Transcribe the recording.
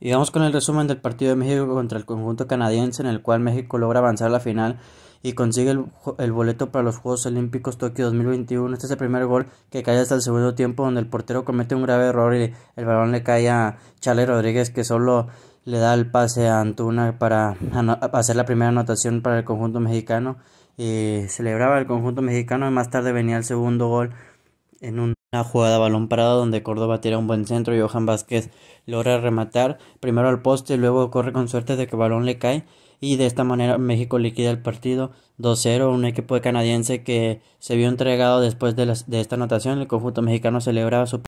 Y vamos con el resumen del partido de México contra el conjunto canadiense en el cual México logra avanzar a la final y consigue el, boleto para los Juegos Olímpicos Tokio 2021. Este es el primer gol que cae hasta el segundo tiempo donde el portero comete un grave error y el balón le cae a Charles Rodríguez que solo le da el pase a Antuna para hacer la primera anotación para el conjunto mexicano. Y celebraba el conjunto mexicano y más tarde venía el segundo gol en una jugada balón parado donde Córdoba tira un buen centro y Johan Vázquez logra rematar primero al poste luego corre con suerte de que el balón le cae y de esta manera México liquida el partido 2-0, un equipo canadiense que se vio entregado después de, de esta anotación, el conjunto mexicano celebraba su